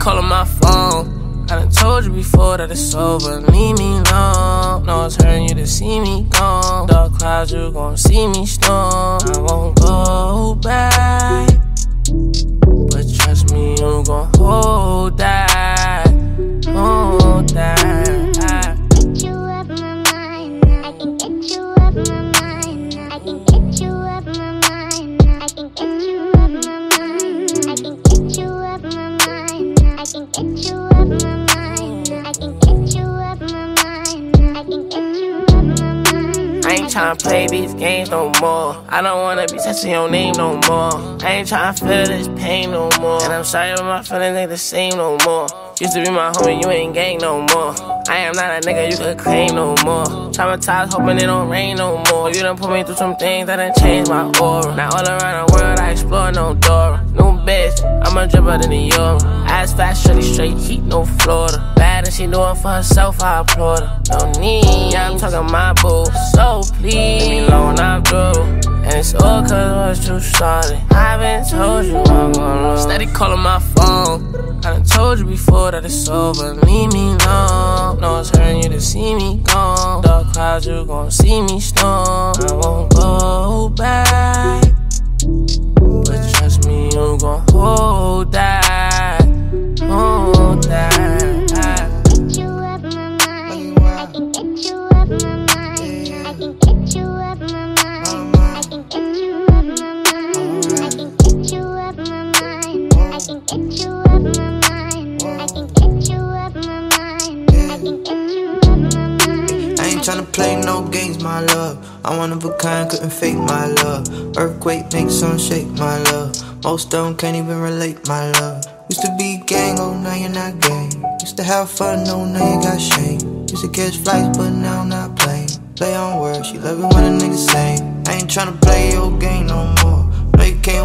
Calling my phone. I done told you before that it's over. Leave me alone. No, it's hurting you to see me gone. Dark clouds, you gon' see me storm. I won't go back. But trust me, you gon' hold that. Hold that. I Get you up my mind. I can get you ain't tryna play these games no more. I don't wanna be touching your name no more. I ain't tryna feel this pain no more. And I'm sorry, but my feelings ain't the same no more. Used to be my homie, you ain't gang no more. I am not a nigga you could claim no more. Traumatized, hoping it don't rain no more. You done put me through some things that done changed my aura. Now all around the world, I explore no door. New bitch, I'm a dripper than the Euro. Ass fast, shorty straight heat, no Florida. And she doing for herself, I applaud her. No need, I'm talking my boo. So please, leave me alone, I'm through. And it's all cause what you started. I've been told you I'm gonna Steady calling my phone. I done told you before that it's over. Leave me alone. No, it's hurting you to see me gone. Dark clouds, you gon' see me storm. I won't go back. Ain't tryna play no games, my love. I'm one of a kind, couldn't fake my love. Earthquake makes some shake, my love. Most them can't even relate, my love. Used to be gang, oh now you're not gang. Used to have fun, oh now you got shame. Used to catch flights, but now I'm not playing. Play on words, she love it when a nigga sing. I ain't tryna play your game no more. No, you can't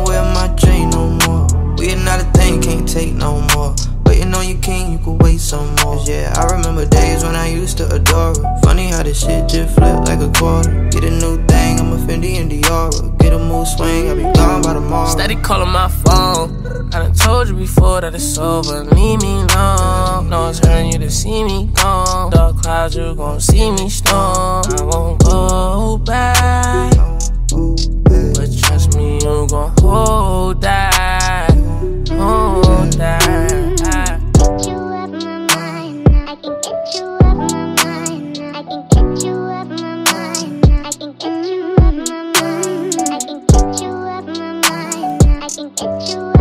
I remember days when I used to adore her. Funny how this shit just flipped like a quarter. Get a new thing, I'm a Fendi and Diora. Get a mood swing, I'll be gone by tomorrow. Steady calling my phone. I done told you before that it's over. Leave me alone. No, it's hurting you to see me gone. Dark clouds, you gon' see me storm. I won't go mind. I